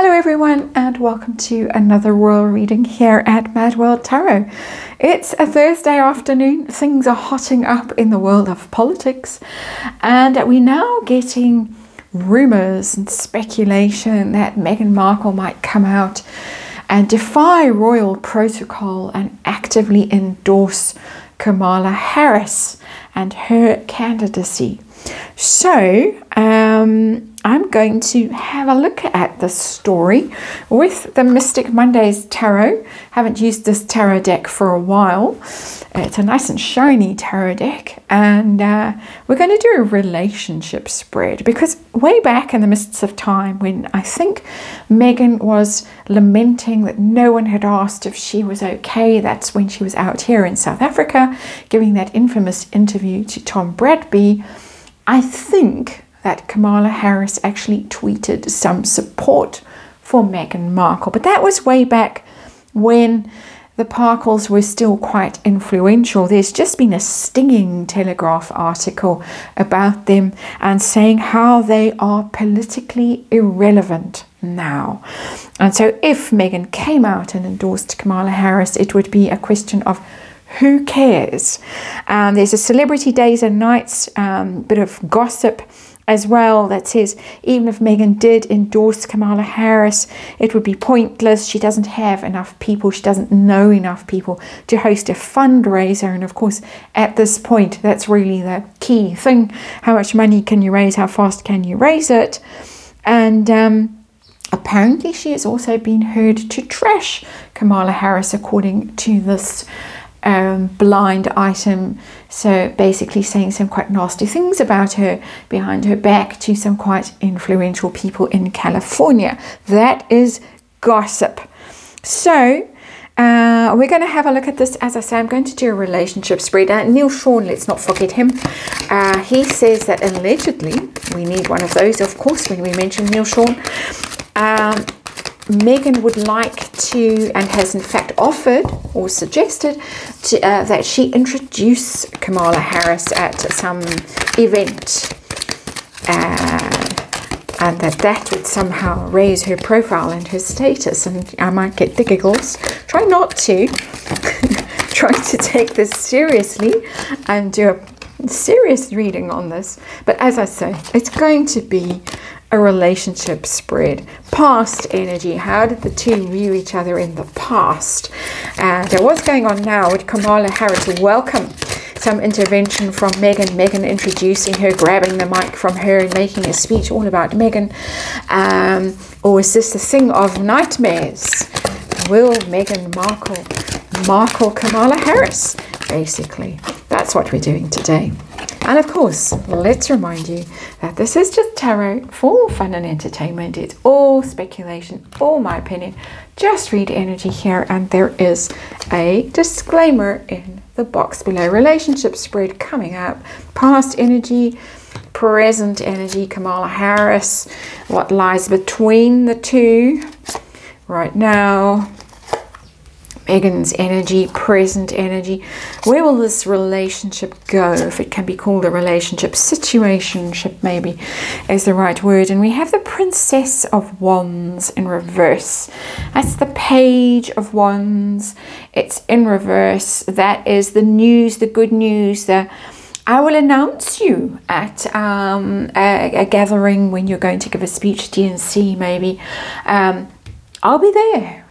Hello, everyone, and welcome to another royal reading here at Mad World Tarot. It's a Thursday afternoon, things are hotting up in the world of politics, and we're now getting rumours and speculation that Meghan Markle might come out and defy royal protocol and actively endorse Kamala Harris and her candidacy. So, um, I'm going to have a look at this story with the Mystic Mondays Tarot. Haven't used this tarot deck for a while. It's a nice and shiny tarot deck, and uh, we're going to do a relationship spread because way back in the mists of time, when I think Meghan was lamenting that no one had asked if she was okay, that's when she was out here in South Africa giving that infamous interview to Tom Bradby. I think that Kamala Harris actually tweeted some support for Meghan Markle. But that was way back when the Parkles were still quite influential. There's just been a stinging Telegraph article about them and saying how they are politically irrelevant now. And so if Meghan came out and endorsed Kamala Harris, it would be a question of who cares? Um, there's a celebrity days and nights, um, bit of gossip as well that says even if Meghan did endorse Kamala Harris, it would be pointless. She doesn't have enough people, she doesn't know enough people to host a fundraiser. And of course, at this point, that's really the key thing how much money can you raise, how fast can you raise it? And um, apparently, she has also been heard to trash Kamala Harris, according to this um, blind item. So basically, saying some quite nasty things about her behind her back to some quite influential people in California. That is gossip. So uh, we're going to have a look at this. As I say, I'm going to do a relationship spread. Uh, Neil Sean, let's not forget him. Uh, he says that allegedly, we need one of those, of course, when we mention Neil Sean. Um, Meghan would like to, and has in fact offered or suggested, to, uh, that she introduce Kamala Harris at some event. Uh, and that that would somehow raise her profile and her status. And I might get the giggles. Try not to. Try to take this seriously and do a serious reading on this. But as I say, it's going to be a relationship spread? Past energy. How did the two view each other in the past? And uh, what's going on now with Kamala Harris? Welcome. Some intervention from Meghan. Meghan introducing her, grabbing the mic from her, and making a speech all about Meghan. Um, or is this a thing of nightmares? Will Meghan Markle Markle Kamala Harris? Basically, that's what we're doing today. And of course, let's remind you that this is just tarot for fun and entertainment. It's all speculation, all my opinion. Just read energy here, and there is a disclaimer in the box below. Relationship spread coming up, past energy, present energy, Kamala Harris, what lies between the two right now Meghan's energy, present energy. Where will this relationship go? If it can be called a relationship, situationship maybe is the right word. And we have the Princess of Wands in reverse. That's the Page of Wands. It's in reverse. That is the news, the good news, the I will announce you at um, a, a, gathering when you're going to give a speech, DNC maybe. Um, I'll be there.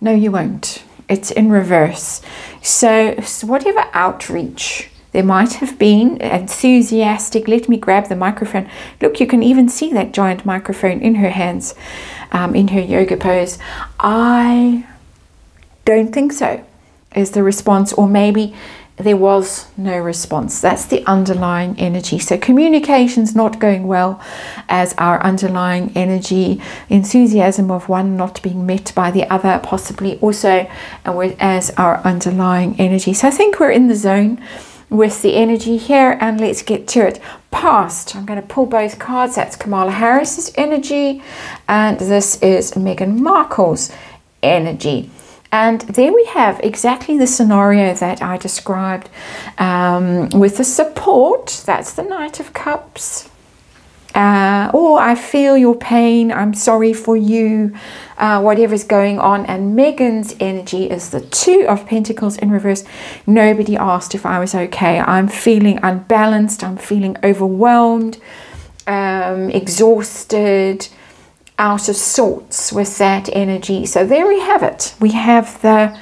No, you won't it's in reverse. So, so whatever outreach there might have been, enthusiastic, let me grab the microphone. Look, you can even see that giant microphone in her hands, um, in her yoga pose. I don't think so, is the response. Or maybe there was no response. That's the underlying energy. So communication's not going well as our underlying energy, enthusiasm of one not being met by the other, possibly also uh, as our underlying energy. So I think we're in the zone with the energy here and let's get to it. Past, I'm going to pull both cards. That's Kamala Harris's energy and this is Meghan Markle's energy. And there we have exactly the scenario that I described um, with the support. That's the Knight of Cups. uh, oh, I feel your pain, I'm sorry for you, uh, whatever's going on. And Meghan's energy is the Two of Pentacles in reverse. Nobody asked if I was okay. I'm feeling unbalanced, I'm feeling overwhelmed, um, exhausted, out of sorts with that energy. So there we have it. We have the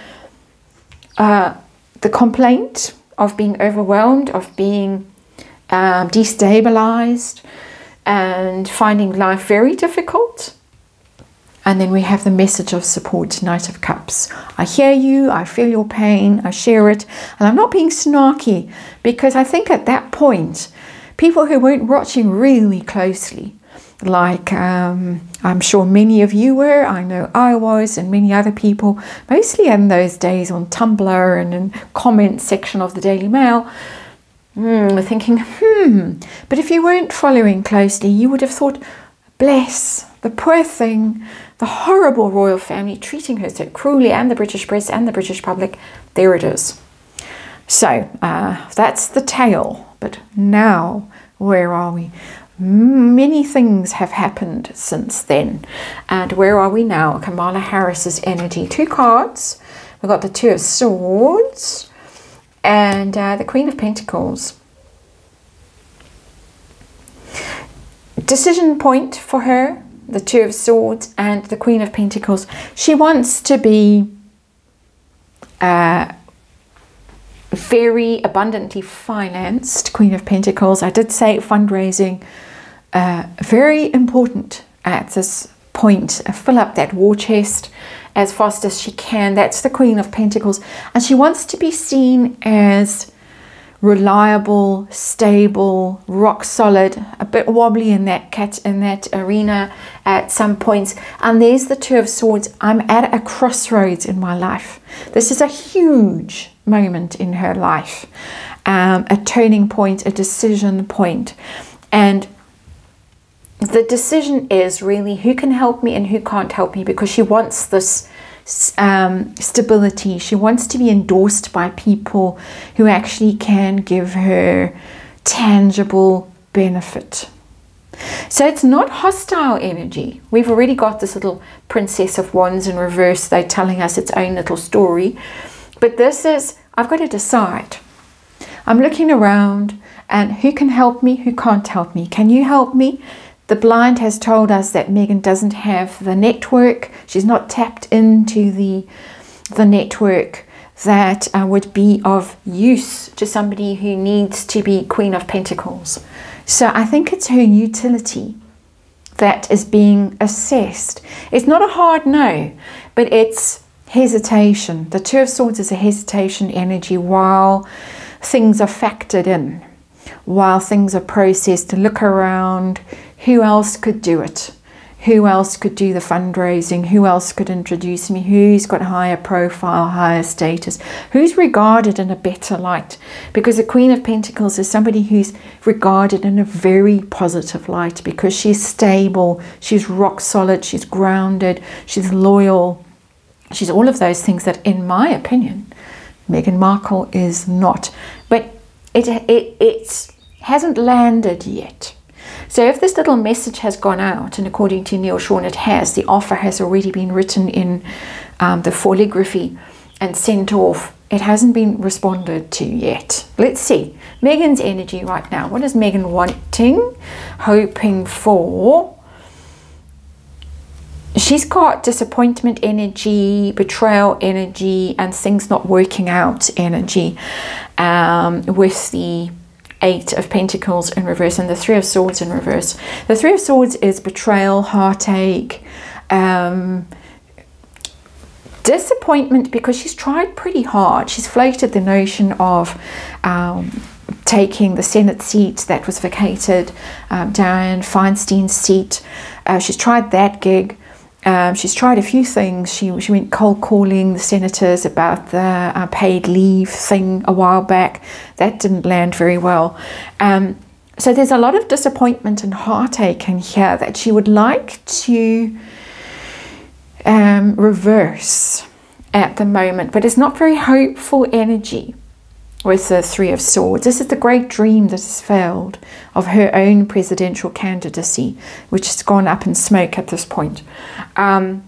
uh, the complaint of being overwhelmed, of being um, destabilized, and finding life very difficult. And then we have the message of support, Knight of Cups. I hear you, I feel your pain, I share it, and I'm not being snarky because I think at that point, people who weren't watching really closely like um, I'm sure many of you were, I know I was, and many other people, mostly in those days on Tumblr and in comment section of the Daily Mail, mm, thinking, hmm, but if you weren't following closely, you would have thought, bless the poor thing, the horrible royal family treating her so cruelly, and the British press and the British public. There it is. So uh, that's the tale. But now, where are we? Many things have happened since then. And where are we now? Kamala Harris's energy. Two cards. We've got the Two of Swords and uh, the Queen of Pentacles. Decision point for her, the Two of Swords and the Queen of Pentacles. She wants to be uh, very abundantly financed, Queen of Pentacles. I did say fundraising uh, very important at this point. Uh, fill up that war chest as fast as she can. That's the Queen of Pentacles. And she wants to be seen as reliable, stable, rock solid, a bit wobbly in that cat in that arena at some points. And there's the Two of Swords. I'm at a crossroads in my life. This is a huge moment in her life, um, a turning point, a decision point. And the decision is really who can help me and who can't help me because she wants this um, stability. She wants to be endorsed by people who actually can give her tangible benefit. So it's not hostile energy. We've already got this little Princess of Wands in reverse. They're telling us its own little story. But this is, I've got to decide. I'm looking around and who can help me, who can't help me. Can you help me? The blind has told us that Meghan doesn't have the network. She's not tapped into the, the network that uh, would be of use to somebody who needs to be Queen of Pentacles. So I think it's her utility that is being assessed. It's not a hard no, but it's hesitation. The Two of Swords is a hesitation energy while things are factored in, while things are processed to look around, who else could do it? Who else could do the fundraising? Who else could introduce me? Who's got higher profile, higher status? Who's regarded in a better light? Because the Queen of Pentacles is somebody who's regarded in a very positive light because she's stable, she's rock solid, she's grounded, she's loyal, she's all of those things that, in my opinion, Meghan Markle is not. But it, it, it hasn't landed yet. So if this little message has gone out, and according to Neil Sean it has, the offer has already been written in um, the calligraphy and sent off. It hasn't been responded to yet. Let's see. Meghan's energy right now. What is Meghan wanting? Hoping for? She's got disappointment energy, betrayal energy, and things not working out energy um, with the Eight of Pentacles in reverse and the Three of Swords in reverse. The Three of Swords is betrayal, heartache, um, disappointment because she's tried pretty hard. She's floated the notion of um, taking the Senate seat that was vacated, um, Dianne Feinstein's seat. Uh, she's tried that gig. Um, she's tried a few things. She, she went cold calling the senators about the uh, paid leave thing a while back. That didn't land very well. Um, so there's a lot of disappointment and heartache in here that she would like to um, reverse at the moment, but it's not very hopeful energy. With the Three of Swords. This is the great dream that has failed of her own presidential candidacy, which has gone up in smoke at this point. Um,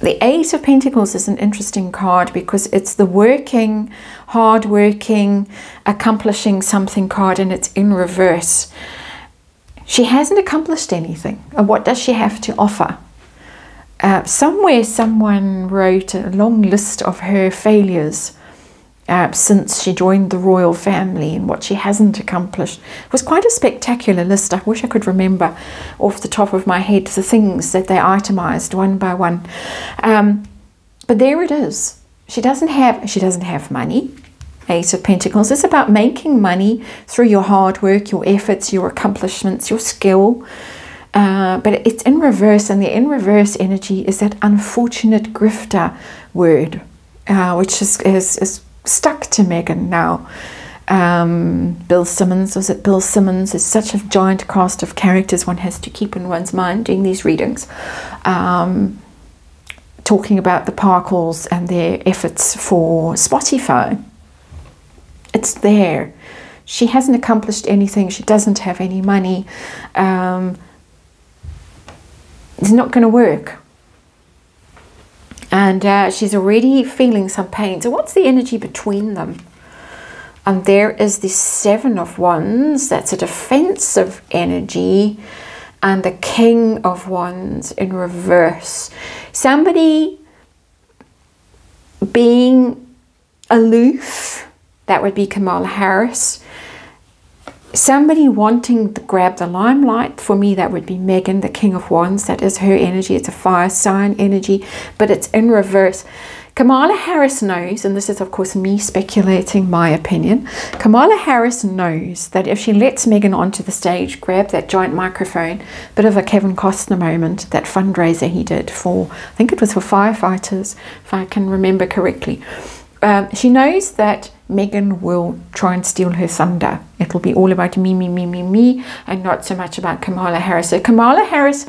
the Eight of Pentacles is an interesting card because it's the working, hard-working, accomplishing something card and it's in reverse. She hasn't accomplished anything. what does she have to offer? Uh, somewhere someone wrote a long list of her failures uh, since she joined the royal family and what she hasn't accomplished. It was quite a spectacular list. I wish I could remember off the top of my head the things that they itemized one by one. Um, but there it is. She doesn't have she doesn't have money. Ace of Pentacles. It's about making money through your hard work, your efforts, your accomplishments, your skill. Uh, but it's in reverse, and the in reverse energy is that unfortunate grifter word, uh, which is, is, is stuck to Meghan now. Um, Bill Simmons, was it Bill Simmons? Is such a giant cast of characters one has to keep in one's mind doing these readings. Um, talking about the Parkles and their efforts for Spotify. It's there. She hasn't accomplished anything. She doesn't have any money. Um, it's not going to work and uh, she's already feeling some pain. So what's the energy between them? And there is the Seven of Wands. That's a defensive energy. And the King of Wands in reverse. Somebody being aloof. That would be Kamala Harris somebody wanting to grab the limelight for me that would be Meghan the king of wands. That is her energy. It's a fire sign energy but it's in reverse. Kamala Harris knows, and this is of course me speculating my opinion, Kamala Harris knows that if she lets Meghan onto the stage, grab that giant microphone, bit of a Kevin Costner moment, that fundraiser he did for, I think it was for firefighters, if I can remember correctly, um, she knows that Meghan will try and steal her thunder. It'll be all about me, me, me, me, me, and not so much about Kamala Harris. So Kamala Harris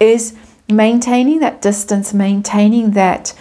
is maintaining that distance, maintaining that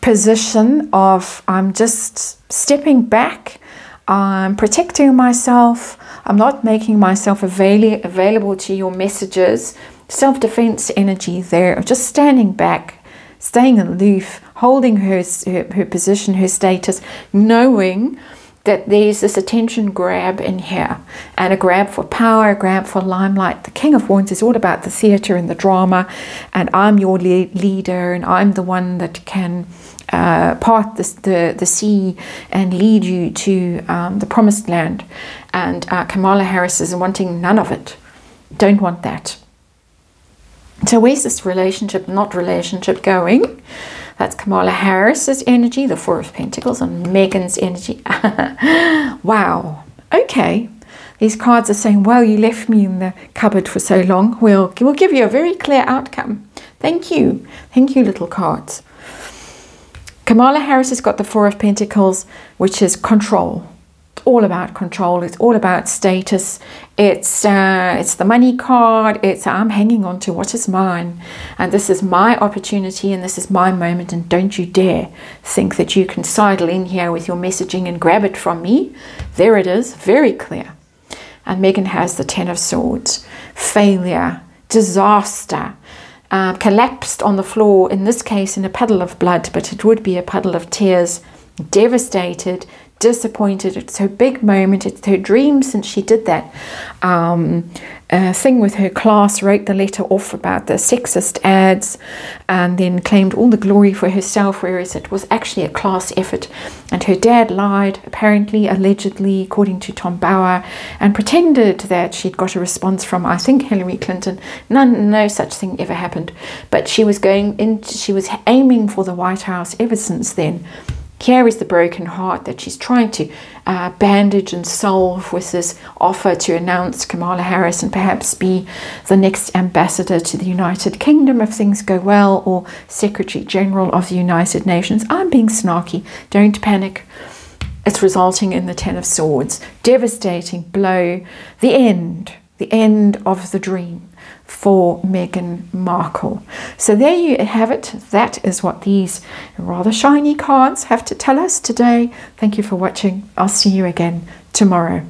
position of I'm just stepping back, I'm protecting myself, I'm not making myself avail available to your messages. Self defense energy there, just standing back, staying aloof, holding her, her, her position, her status, knowing that there's this attention grab in here and a grab for power, a grab for limelight. The King of Wands is all about the theatre and the drama, and I'm your le leader, and I'm the one that can uh, part the, the, the sea and lead you to um, the promised land. And uh, Kamala Harris is wanting none of it. Don't want that. So where's this relationship, not relationship going? That's Kamala Harris's energy, the Four of Pentacles, and Meghan's energy. wow. Okay. These cards are saying, well, you left me in the cupboard for so long. We'll, we'll give you a very clear outcome. Thank you. Thank you, little cards. Kamala Harris has got the Four of Pentacles, which is control all about control. It's all about status. It's uh, it's the money card. It's I'm hanging on to what is mine, and this is my opportunity, and this is my moment. And don't you dare think that you can sidle in here with your messaging and grab it from me. There it is, very clear. And Meghan has the Ten of Swords, failure, disaster. Uh, collapsed on the floor, in this case in a puddle of blood, but it would be a puddle of tears, devastated, disappointed. It's her big moment. It's her dream since she did that um, uh, thing with her class, wrote the letter off about the sexist ads, and then claimed all the glory for herself, whereas it was actually a class effort. And her dad lied, apparently, allegedly, according to Tom Bower, and pretended that she'd got a response from, I think, Hillary Clinton. None, no such thing ever happened. But she was going in, she was aiming for the White House ever since then carries the broken heart that she's trying to uh, bandage and solve with this offer to announce Kamala Harris and perhaps be the next ambassador to the United Kingdom if things go well, or Secretary General of the United Nations. I'm being snarky, don't panic. It's resulting in the Ten of Swords, devastating blow, the end, the end of the dream, for Meghan Markle. So there you have it. That is what these rather shiny cards have to tell us today. Thank you for watching. I'll see you again tomorrow.